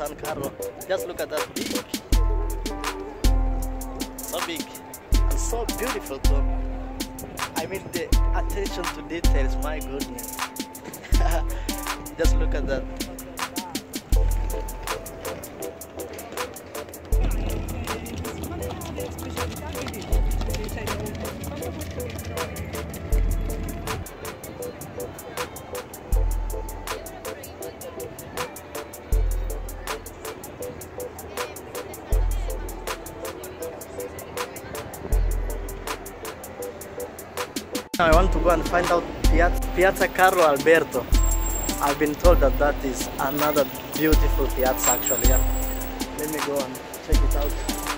San Carlo. Just look at that big. So big and so beautiful too. I mean the attention to details, my goodness. Just look at that. I want to go and find out Piazza, Piazza Carlo Alberto. I've been told that that is another beautiful piazza actually. Let me go and check it out.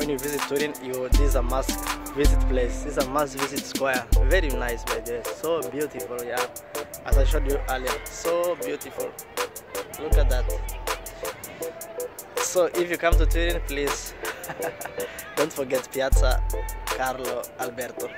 When you visit Turin, you this is a must visit place. This is a must visit square. Very nice by the way. So beautiful, yeah. As I showed you earlier, so beautiful. Look at that. So if you come to Turin, please don't forget Piazza Carlo Alberto.